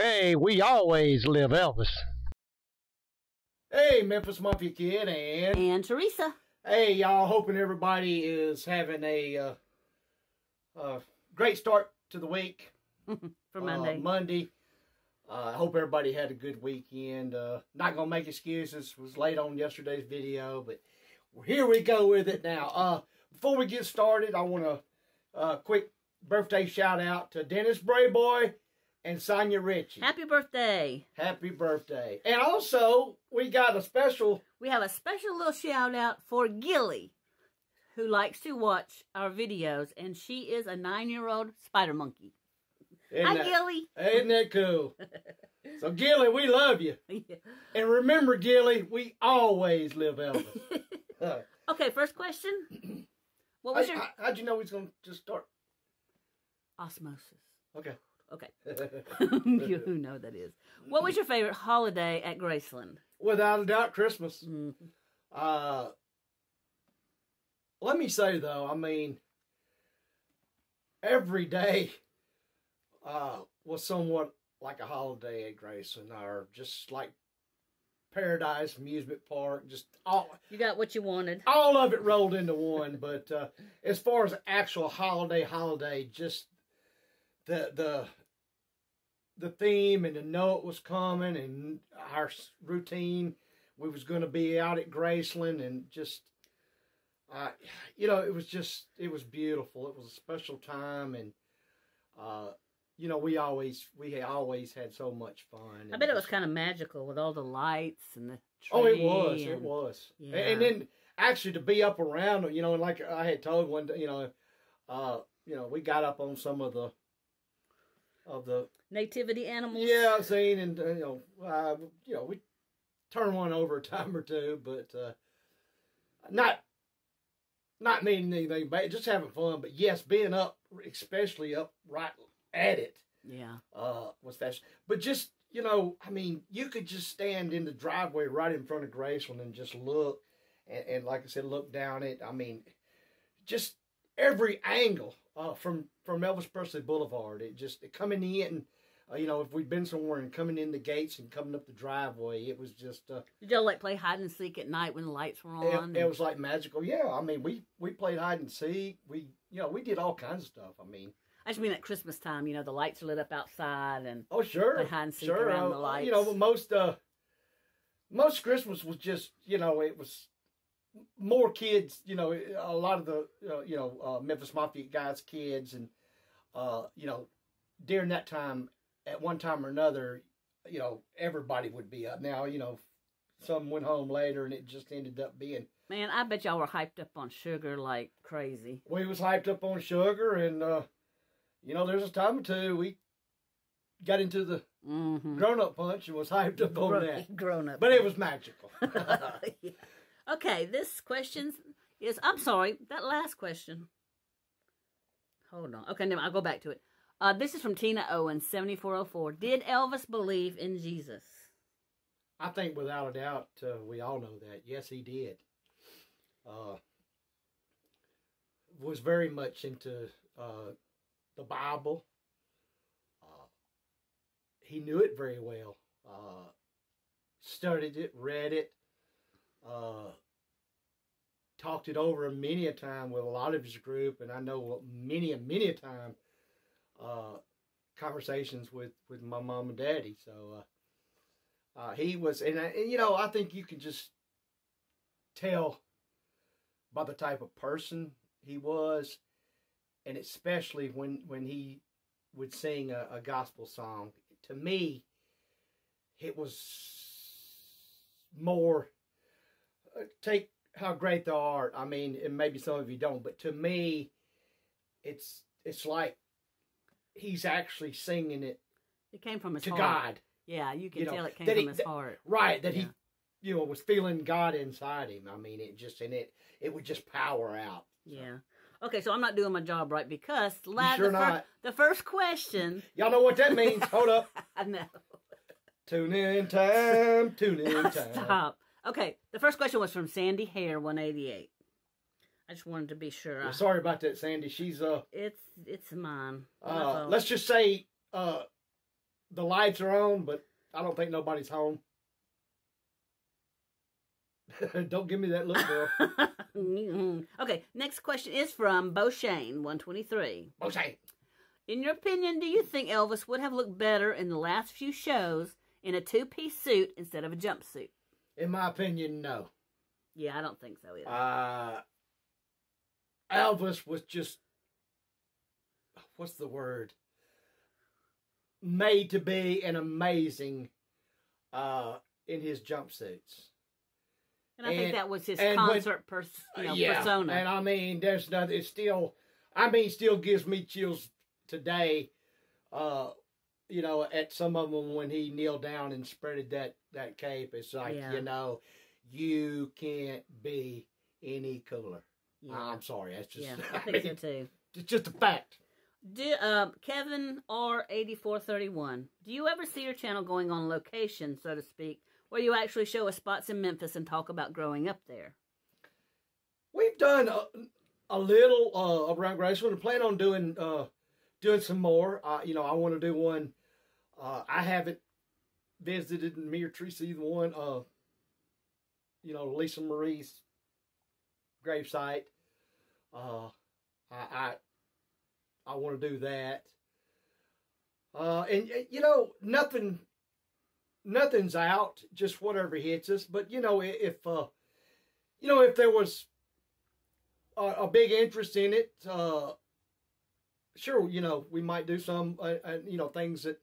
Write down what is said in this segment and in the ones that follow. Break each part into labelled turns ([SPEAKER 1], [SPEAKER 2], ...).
[SPEAKER 1] Hey, we always live Elvis.
[SPEAKER 2] Hey, Memphis Mafia Kid, and
[SPEAKER 3] And Teresa.
[SPEAKER 2] hey, y'all. Hoping everybody is having a uh, uh, great start to the week.
[SPEAKER 3] For
[SPEAKER 2] Uh,
[SPEAKER 3] Monday.
[SPEAKER 2] Monday. Uh, I hope everybody had a good weekend. Uh, not gonna make excuses. Was late on yesterday's video, but here we go with it now. Uh, before we get started, I want to uh, quick birthday shout out to Dennis Brayboy and Sonia Ritchie.
[SPEAKER 3] Happy birthday.
[SPEAKER 2] Happy birthday! And also, we got a special.
[SPEAKER 3] We have a special little shout out for Gilly, who likes to watch our videos, and she is a nine year old spider monkey.
[SPEAKER 2] Isn't
[SPEAKER 3] Hi,
[SPEAKER 2] that-
[SPEAKER 3] Gilly.
[SPEAKER 2] Isn't that cool? so, Gilly, we love you. Yeah. And remember, Gilly, we always live Elvis.
[SPEAKER 3] Okay, first question. What was
[SPEAKER 2] how,
[SPEAKER 3] your
[SPEAKER 2] how- how'd you know he's going to just start?
[SPEAKER 3] osmosis?
[SPEAKER 2] Okay.
[SPEAKER 3] Okay. you who know that is. What was your favorite holiday at Graceland?
[SPEAKER 2] Without a doubt, Christmas.
[SPEAKER 3] Mhm.
[SPEAKER 2] Uh, let me say, though, I mean, every day uh, was somewhat like a holiday at Graceland or just like Paradise Amusement Park, just all
[SPEAKER 3] You got what you wanted.
[SPEAKER 2] all of it rolled into one. But uh, as far as actual holiday, holiday, just the the the theme and to know it was coming and our routine, we was going to be out at Graceland and just, uh, you know, it was just it was beautiful. It was a special time and. Uh, you know, we always we always had so much fun.
[SPEAKER 3] I bet it was kind of magical with all the lights and the tree.
[SPEAKER 2] Oh, it was. It was.
[SPEAKER 3] Yeah.
[SPEAKER 2] And then actually to be up around, you know, and like I had told one, day, you know, uh, you know, we got up on some of the of the
[SPEAKER 3] Nativity animals.
[SPEAKER 2] yeah I've seen, and uh, you know, uh, you know, we turn one over a time or two, but uh, not not meaning anything bad, just having fun. But yes, being up, especially up right at it
[SPEAKER 3] Yeah.
[SPEAKER 2] uh, was fashion. But just you know, I mean, you could just stand in the driveway right in front of Graceland and just look, and, and like I said, look down it. I mean, just every angle uh, from from Elvis Presley Boulevard. It just it coming in. Uh, you know, if we'd been somewhere and coming in the gates and coming up the driveway, it was just uh,
[SPEAKER 3] Did y'all like play hide and seek at night when the lights were on?
[SPEAKER 2] it, it was like magical. Yeah, I mean, we we played hide and seek. We you know we did all kinds of stuff. I mean,
[SPEAKER 3] I just mean at Christmas time, you know, the lights are lit up outside and
[SPEAKER 2] Oh sure,
[SPEAKER 3] hide and seek
[SPEAKER 2] sure.
[SPEAKER 3] around the lights.
[SPEAKER 2] You know, most uh, most Christmas was just you know it was more kids. You know, a lot of the uh, you know uh, Memphis Mafia guys' kids, and uh, you know during that time, at one time or another, you know everybody would be up. Now you know some went home later, and it just ended up being
[SPEAKER 3] man, I bet y'all were hyped up on sugar like crazy.
[SPEAKER 2] we was hyped up on sugar, and uh, you know there's a time or two we got into the
[SPEAKER 3] Mm-hmm.
[SPEAKER 2] grown up punch and was hyped up on that.
[SPEAKER 3] Grown up.
[SPEAKER 2] But it was magical.
[SPEAKER 3] Yeah. Okay, this question is I'm sorry, that last question. Hold on. Okay, never, I'll go back to it. Uh, this is from Tina Owen, 7404. Did Elvis believe in Jesus?
[SPEAKER 2] I think without a doubt, uh, we all know that. Yes, he did. Uh, was very much into uh, the Bible. Uh, he knew it very well. Uh, studied it, read it, uh, talked it over many a time with a lot of his group, and I know many a many a time uh, conversations with with my mom and daddy. So. Uh, uh, he was, and, I- and you know, I think you can just tell by the type of person he was, and especially when when he would sing a, a gospel song. To me, it was more. Take how great thou art. I mean, and maybe some of you don't, but to me, it's it's like he's actually singing it
[SPEAKER 3] It came from his
[SPEAKER 2] to
[SPEAKER 3] heart.
[SPEAKER 2] God.
[SPEAKER 3] Yeah, you can
[SPEAKER 2] You know,
[SPEAKER 3] tell it came from
[SPEAKER 2] he-
[SPEAKER 3] his
[SPEAKER 2] that-
[SPEAKER 3] heart.
[SPEAKER 2] Right, that
[SPEAKER 3] Yeah.
[SPEAKER 2] he, you know, was feeling God inside him. I mean, it just and it it would just power out.
[SPEAKER 3] Yeah. Okay, so I'm not doing my job right because la-
[SPEAKER 2] sure
[SPEAKER 3] the, fir- the first question.
[SPEAKER 2] Y'all know what that means? Hold up,
[SPEAKER 3] I know.
[SPEAKER 2] tune in time, tune in time.
[SPEAKER 3] Stop. Okay, the first question was from Sandy Hare, 188. I just wanted to be sure.
[SPEAKER 2] Well,
[SPEAKER 3] I,
[SPEAKER 2] sorry about that, Sandy. She's uh,
[SPEAKER 3] it's it's mine.
[SPEAKER 2] uh let's just say uh, the lights are on, but I don't think nobody's home. don't give me that look, girl.
[SPEAKER 3] okay, next question is from Bo Shane, 123.
[SPEAKER 2] Okay.
[SPEAKER 3] In your opinion, do you think Elvis would have looked better in the last few shows in a two piece suit instead of a jumpsuit?
[SPEAKER 2] In my opinion, no.
[SPEAKER 3] Yeah, I don't think so either.
[SPEAKER 2] Uh, Elvis was just what's the word? Made to be an amazing uh, in his jumpsuits.
[SPEAKER 3] and I think that was his
[SPEAKER 2] and when-
[SPEAKER 3] concert pers- you know,
[SPEAKER 2] yeah,
[SPEAKER 3] persona.
[SPEAKER 2] and I mean, there's nothing. It still, I mean, still gives me chills today. Uh, you know, at some of them when he kneeled down and spreaded that that cape, it's like
[SPEAKER 3] Yeah.
[SPEAKER 2] you know, you can't be any cooler.
[SPEAKER 3] yeah,
[SPEAKER 2] I'm sorry, that's just
[SPEAKER 3] yeah,
[SPEAKER 2] I
[SPEAKER 3] I think so too.
[SPEAKER 2] it's just a fact.
[SPEAKER 3] Do, uh, Kevin R eighty four thirty one. Do you ever see your channel going on location, so to speak, where you actually show us spots in Memphis and talk about growing up there?
[SPEAKER 2] We've done a, a little uh, around Graceland and plan on doing uh, doing some more. Uh, you know, I want to do one. Uh, I haven't visited me or Teresa either one. Uh, you know, Lisa Marie's gravesite. Uh, I I, I want to do that. Uh, and you know, nothing, nothing's out. Just whatever hits us. But you know, if uh, you know, if there was a, a big interest in it, uh, sure, you know, we might do some, uh, uh, you know, things that,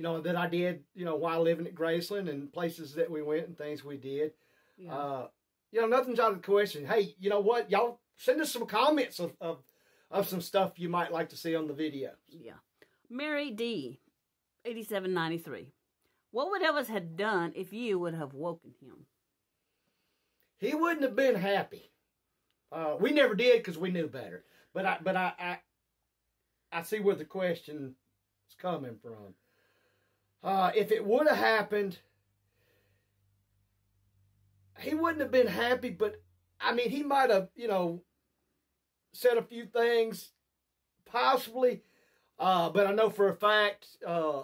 [SPEAKER 2] you know, that I did, you know, while living at Graceland and places that we went and things we did.
[SPEAKER 3] Yeah.
[SPEAKER 2] Uh, you know, nothing's out of the question. Hey, you know what? Y'all send us some comments of, of, of some stuff you might like to see on the video.
[SPEAKER 3] Yeah. Mary D, 8793. What would Elvis have done if you would have woken him?
[SPEAKER 2] He wouldn't have been happy. Uh, we never did because we knew better. But I, but I, I, I see where the question is coming from. Uh, if it would have happened, he wouldn't have been happy. But I mean, he might have, you know, said a few things, possibly. Uh, but I know for a fact, uh,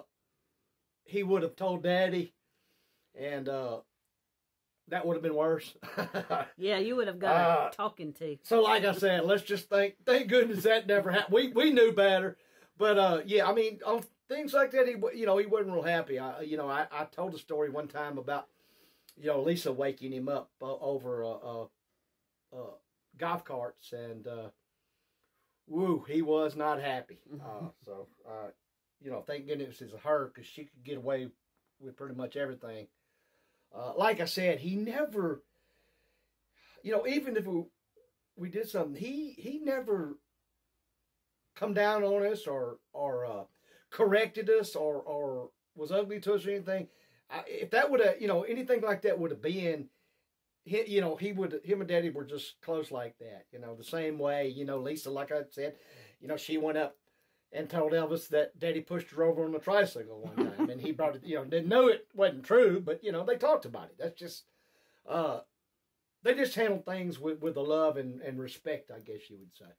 [SPEAKER 2] he would have told Daddy, and uh, that would have been worse.
[SPEAKER 3] Yeah, you would have got
[SPEAKER 2] Uh,
[SPEAKER 3] talking to.
[SPEAKER 2] So, like I said, let's just thank thank goodness that never happened. We we knew better, but uh, yeah, I mean, on things like that, he you know he wasn't real happy. I you know I, I told a story one time about you know Lisa waking him up uh, over uh, uh, uh, golf carts, and uh, woo, he was not happy. Uh, so uh, you know, thank goodness it's her because she could get away with pretty much everything. Uh, like I said, he never, you know, even if we, we did something, he he never come down on us or or uh, corrected us or or was ugly to us or anything. I, if that would have, you know, anything like that would have been, he, you know, he would, him and Daddy were just close like that. You know, the same way, you know, Lisa, like I said, you know, she went up and told Elvis that Daddy pushed her over on the tricycle one time, and he brought it. You know, didn't know it wasn't true, but you know, they talked about it. That's just, uh, they just handled things with with the love and and respect, I guess you would say.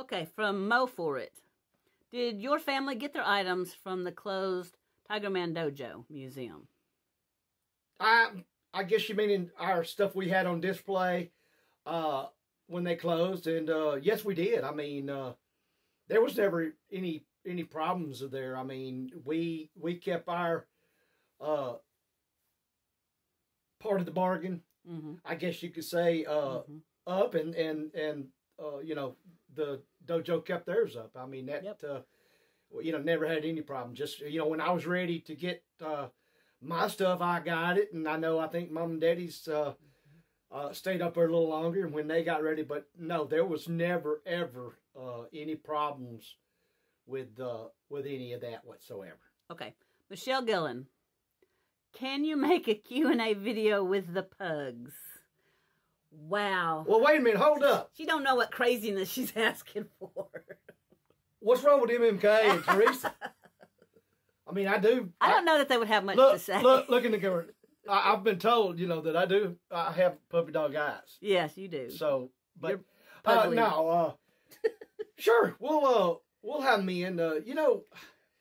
[SPEAKER 3] Okay, from Mo for it. Did your family get their items from the closed Tigerman Dojo Museum?
[SPEAKER 2] I I guess you mean in our stuff we had on display uh, when they closed, and uh, yes, we did. I mean, uh, there was never any any problems there. I mean, we we kept our uh, part of the bargain,
[SPEAKER 3] Mm-hmm.
[SPEAKER 2] I guess you could say, uh,
[SPEAKER 3] Mhm.
[SPEAKER 2] up, and and and uh, you know the dojo kept theirs up. I mean that
[SPEAKER 3] Yep.
[SPEAKER 2] uh, you know never had any problem. Just you know when I was ready to get uh, my stuff, I got it, and I know I think mom and daddy's uh, uh, stayed up there a little longer, when they got ready, but no, there was never ever uh, any problems with uh, with any of that whatsoever.
[SPEAKER 3] Okay, Michelle Gillen. Can you make a Q&A video with the pugs? Wow.
[SPEAKER 2] Well, wait a minute, hold up.
[SPEAKER 3] She don't know what craziness she's asking for.
[SPEAKER 2] What's wrong with MMK and Teresa? I mean, I do.
[SPEAKER 3] I don't know that they would have much
[SPEAKER 2] look,
[SPEAKER 3] to say.
[SPEAKER 2] Look, look in the camera. I, I've been told, you know, that I do. I have puppy dog eyes.
[SPEAKER 3] Yes, you do.
[SPEAKER 2] So, but
[SPEAKER 3] You're
[SPEAKER 2] uh,
[SPEAKER 3] pugly.
[SPEAKER 2] no, uh, sure, we'll uh, we'll have me in. Uh, you know,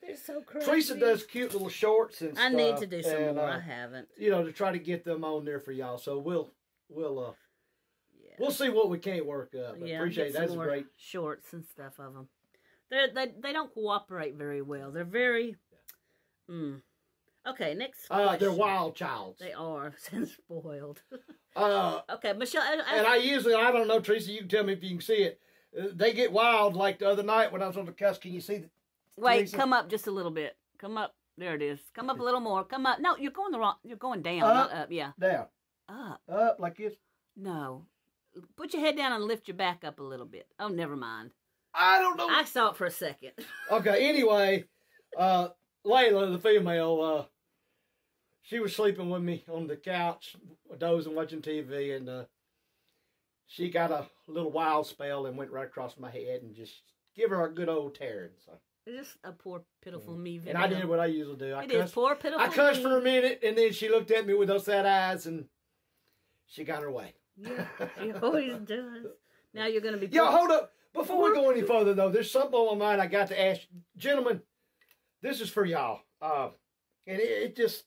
[SPEAKER 3] They're so crazy.
[SPEAKER 2] Teresa does cute little shorts and
[SPEAKER 3] I
[SPEAKER 2] stuff.
[SPEAKER 3] need to do some
[SPEAKER 2] and,
[SPEAKER 3] more.
[SPEAKER 2] uh,
[SPEAKER 3] I haven't.
[SPEAKER 2] you know, to try to get them on there for y'all. So we'll we'll uh
[SPEAKER 3] Yeah.
[SPEAKER 2] We'll see what we can't work up. But
[SPEAKER 3] yeah,
[SPEAKER 2] appreciate That's great.
[SPEAKER 3] shorts and stuff of them. They they they don't cooperate very well. They're very. Mm. Okay, next.
[SPEAKER 2] Uh, they're wild childs.
[SPEAKER 3] They are and spoiled.
[SPEAKER 2] Uh,
[SPEAKER 3] okay, Michelle. I, I,
[SPEAKER 2] and I usually I don't know, Teresa. You can tell me if you can see it. Uh, They get wild like the other night when I was on the couch. Can you see? The,
[SPEAKER 3] wait,
[SPEAKER 2] Teresa?
[SPEAKER 3] come up just a little bit. Come up. There it is. Come up a little more. Come up. No, you're going the wrong. You're going down,
[SPEAKER 2] Up.
[SPEAKER 3] not up. Yeah,
[SPEAKER 2] down,
[SPEAKER 3] up.
[SPEAKER 2] up like this.
[SPEAKER 3] No, put your head down and lift your back up a little bit. Oh, never mind.
[SPEAKER 2] I don't know.
[SPEAKER 3] I saw it for a second.
[SPEAKER 2] Okay. Anyway, uh, Layla, the female, uh, she was sleeping with me on the couch, dozing, watching TV, and uh, she got a little wild spell and went right across my head and just give her a good old tearing. So,
[SPEAKER 3] just a poor, pitiful me.
[SPEAKER 2] Mm. and I did what I usually do. I
[SPEAKER 3] It is
[SPEAKER 2] cussed,
[SPEAKER 3] poor, pitiful.
[SPEAKER 2] I cussed
[SPEAKER 3] me.
[SPEAKER 2] for a minute, and then she looked at me with those sad eyes, and she got her way.
[SPEAKER 3] Yeah, she always does. Now you're going to be.
[SPEAKER 2] Yo, hold up. Before we go any further, though, there's something on my mind I got to ask. Gentlemen, this is for y'all. Uh, and it, it just,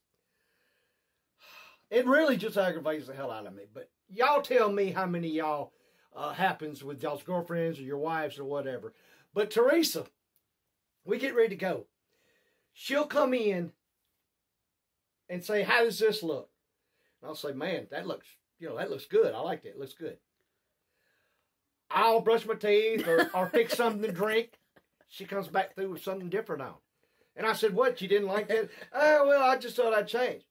[SPEAKER 2] it really just aggravates the hell out of me. But y'all tell me how many y'all uh, happens with y'all's girlfriends or your wives or whatever. But Teresa, we get ready to go. She'll come in and say, How does this look? And I'll say, Man, that looks, you know, that looks good. I like that. It looks good. I'll brush my teeth or, or fix something to drink. She comes back through with something different on. And I said, What? You didn't like that? Oh, well, I just thought I'd change.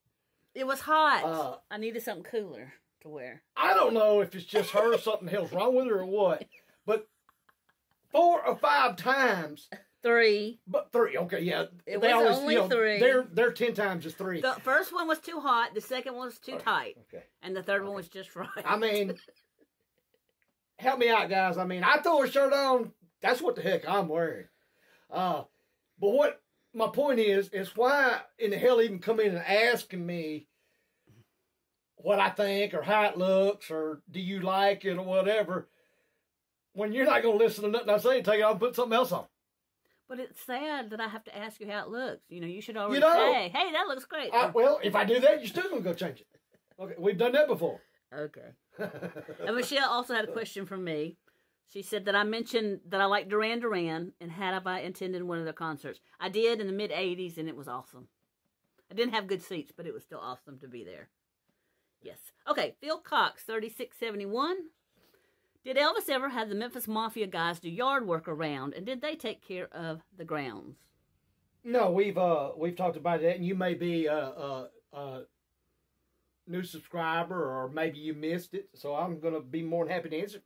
[SPEAKER 3] It was hot.
[SPEAKER 2] Uh,
[SPEAKER 3] I needed something cooler to wear.
[SPEAKER 2] I don't know if it's just her or something else wrong with her or what, but four or five times,
[SPEAKER 3] Three.
[SPEAKER 2] but three, okay, yeah.
[SPEAKER 3] It
[SPEAKER 2] they
[SPEAKER 3] was
[SPEAKER 2] always,
[SPEAKER 3] only
[SPEAKER 2] you know,
[SPEAKER 3] three.
[SPEAKER 2] They're, they're 10 times as three.
[SPEAKER 3] The first one was too hot. The second one was too tight,
[SPEAKER 2] Okay.
[SPEAKER 3] and the third one was just right.
[SPEAKER 2] I mean, help me out, guys. I mean, I throw a shirt on. That's what the heck I'm wearing. Uh, but what my point is is why in the hell even come in and asking me what I think or how it looks or do you like it or whatever when you're not gonna listen to nothing I say, take it I'll put something else on.
[SPEAKER 3] But it's sad that I have to ask you how it looks. You know, you should already
[SPEAKER 2] know-
[SPEAKER 3] say, "Hey, that looks great."
[SPEAKER 2] I, well, if I do that, you're still gonna go change it. Okay, we've done that before.
[SPEAKER 3] okay. And Michelle also had a question from me. She said that I mentioned that I like Duran Duran and had I attended one of their concerts. I did in the mid '80s, and it was awesome. I didn't have good seats, but it was still awesome to be there. Yes. Okay. Phil Cox, thirty-six seventy-one. Did Elvis ever have the Memphis Mafia guys do yard work around, and did they take care of the grounds?
[SPEAKER 2] No, we've uh we've talked about that, and you may be a, a, a new subscriber, or maybe you missed it. So I'm gonna be more than happy to answer.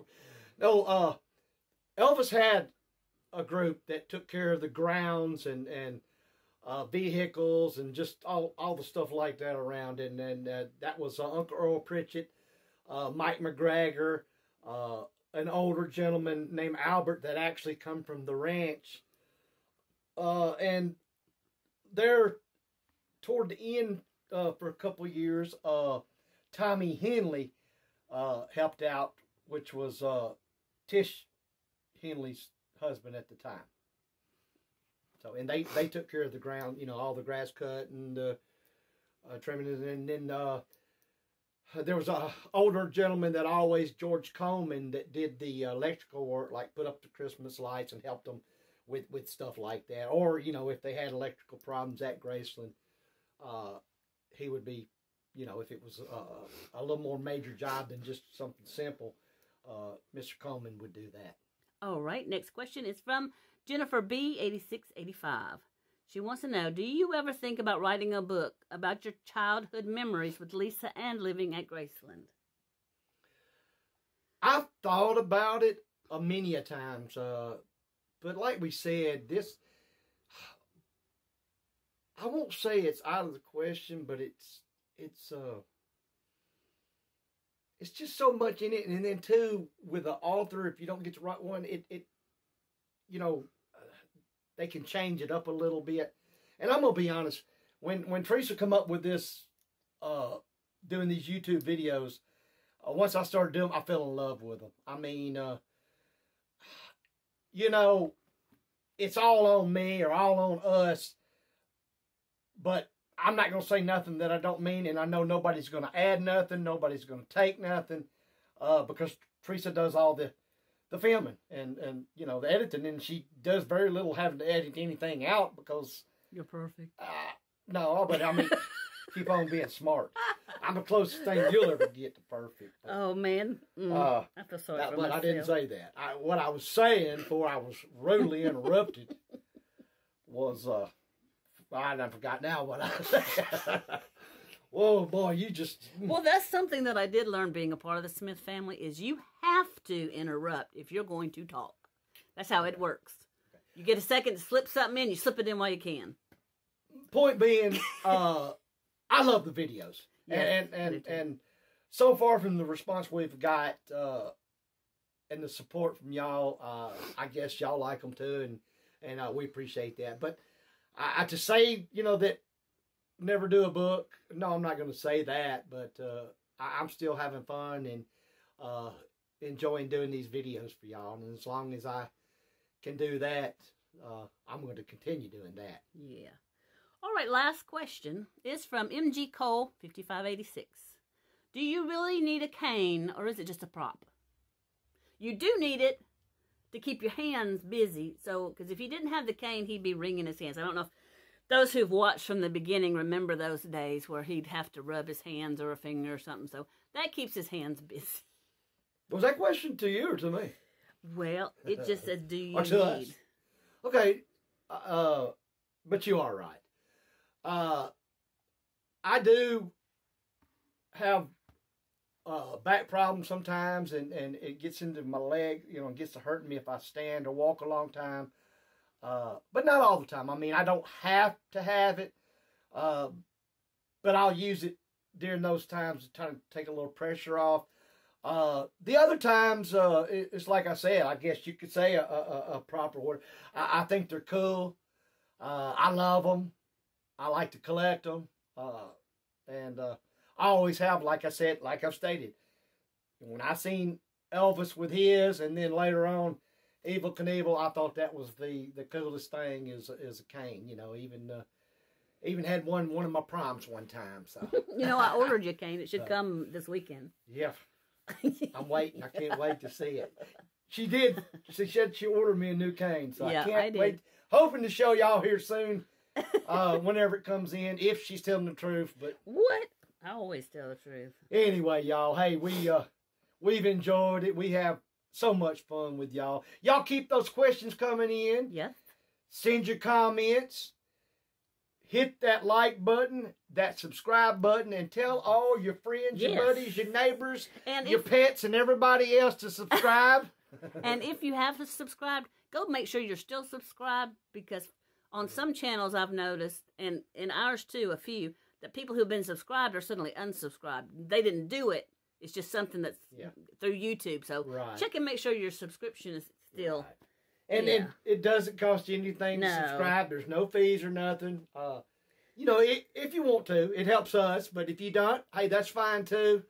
[SPEAKER 2] No, uh, Elvis had a group that took care of the grounds and and uh, vehicles and just all all the stuff like that around, and and uh, that was uh, Uncle Earl Pritchett, uh, Mike McGregor, uh, an older gentleman named Albert that actually come from the ranch. Uh, and there toward the end uh, for a couple years, uh, Tommy Henley uh, helped out, which was Tish Henley's husband at the time. So, and they, they took care of the ground, you know, all the grass cut and uh, trimming, and then there was a older gentleman that always George Coleman that did the electrical work, like put up the Christmas lights and helped them with with stuff like that. Or you know, if they had electrical problems at Graceland, uh, he would be, you know, if it was a little more major job than just something simple, uh, Mr. Coleman would do that.
[SPEAKER 3] All right, next question is from Jennifer B, 8685. She wants to know Do you ever think about writing a book about your childhood memories with Lisa and living at Graceland?
[SPEAKER 2] I've thought about it many a times, uh, but like we said, this I won't say it's out of the question, but it's it's uh it's just so much in it, and then too with the author, if you don't get the right one, it it you know they can change it up a little bit. And I'm gonna be honest, when when Teresa come up with this, uh, doing these YouTube videos, uh, once I started doing, 'em, I fell in love with them. I mean, uh, you know, it's all on me or all on us. But I'm not going to say nothing that I don't mean, and I know nobody's going to add nothing, nobody's going to take nothing, uh, because Teresa does all the the filming and and you know the editing, and she does very little having to edit anything out because
[SPEAKER 3] You're perfect.
[SPEAKER 2] uh, no, but I mean keep on being smart. I'm the closest thing you'll ever get to perfect. But,
[SPEAKER 3] Oh man, Mm,
[SPEAKER 2] uh,
[SPEAKER 3] I feel sorry
[SPEAKER 2] that-
[SPEAKER 3] for
[SPEAKER 2] but
[SPEAKER 3] myself.
[SPEAKER 2] I didn't say that. I, what I was saying before I was rudely interrupted was uh, I I forgot now what I said. Whoa, boy, you just
[SPEAKER 3] Well, that's something that I did learn being a part of the Smith family is you have to interrupt if you're going to talk. That's how it works. You get a second to slip something in, you slip it in while you can.
[SPEAKER 2] point being, uh, I love the videos,
[SPEAKER 3] Yes,
[SPEAKER 2] and and and so far from the response we've got uh, and the support from y'all, uh, I guess y'all like them too, and and uh, we appreciate that. But I, I to say, you know, that never do a book. No, I'm not going to say that, but uh, I, I'm still having fun and uh, enjoying doing these videos for y'all. And as long as I can do that, uh, I'm going to continue doing that.
[SPEAKER 3] Yeah. All right, last question is from MG Cole 5586. Do you really need a cane or is it just a prop? You do need it to keep your hands busy. So, because if he didn't have the cane, he'd be wringing his hands. I don't know if those who've watched from the beginning remember those days where he'd have to rub his hands or a finger or something. So that keeps his hands busy.
[SPEAKER 2] Was that question to you or to me?
[SPEAKER 3] Well, it just said, do you
[SPEAKER 2] Or to us.
[SPEAKER 3] need?
[SPEAKER 2] Okay, uh, but you are right. Uh, I do have uh, back problems sometimes, and, and it gets into my leg. You know, it gets to hurting me if I stand or walk a long time. Uh, but not all the time. I mean, I don't have to have it, uh, but I'll use it during those times to try to take a little pressure off. Uh, the other times, uh, it, it's like I said, I guess you could say a, a, a proper word. I, I think they're cool. Uh, I love them. I like to collect them. Uh, and uh, I always have, like I said, like I've stated. When I seen Elvis with his, and then later on, Evel Knievel, I thought that was the, the coolest thing is is a cane. You know, even uh, even had one one of my proms one time. So
[SPEAKER 3] You know, I ordered you a cane. It should
[SPEAKER 2] Uh,
[SPEAKER 3] come this weekend.
[SPEAKER 2] yeah, I'm waiting. I can't wait to see it. She did. She said she ordered me a new cane, so
[SPEAKER 3] Yeah,
[SPEAKER 2] I can't
[SPEAKER 3] I
[SPEAKER 2] wait. Hoping to show y'all here soon, uh, whenever it comes in, if she's telling the truth. But
[SPEAKER 3] What? I always tell the truth.
[SPEAKER 2] anyway, y'all, hey, we uh, we've enjoyed it. We have so much fun with y'all. Y'all keep those questions coming in.
[SPEAKER 3] Yeah.
[SPEAKER 2] Send your comments. Hit that like button, that subscribe button, and tell all your friends,
[SPEAKER 3] Yes.
[SPEAKER 2] your buddies, your neighbors,
[SPEAKER 3] And
[SPEAKER 2] your
[SPEAKER 3] if
[SPEAKER 2] pets, and everybody else to subscribe.
[SPEAKER 3] and if you have subscribed, go make sure you're still subscribed because on some channels I've noticed, and in ours too, a few that people who've been subscribed are suddenly unsubscribed. They didn't do it. It's just something that's
[SPEAKER 2] Yeah.
[SPEAKER 3] through YouTube. So
[SPEAKER 2] Right.
[SPEAKER 3] check and make sure your subscription is still.
[SPEAKER 2] Right. And
[SPEAKER 3] Yeah.
[SPEAKER 2] it, it doesn't cost you anything to subscribe. There's no fees or nothing. Uh, you know, it, if you want to, it helps us. But if you don't, hey, that's fine too.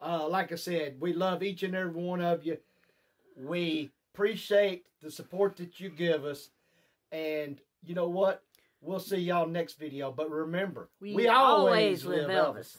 [SPEAKER 2] Uh, like I said, we love each and every one of you. We appreciate the support that you give us. And you know what? We'll see y'all next video. But remember,
[SPEAKER 3] We,
[SPEAKER 2] we,
[SPEAKER 3] always
[SPEAKER 2] always
[SPEAKER 3] live
[SPEAKER 2] live
[SPEAKER 3] Elvis.
[SPEAKER 2] Elvis.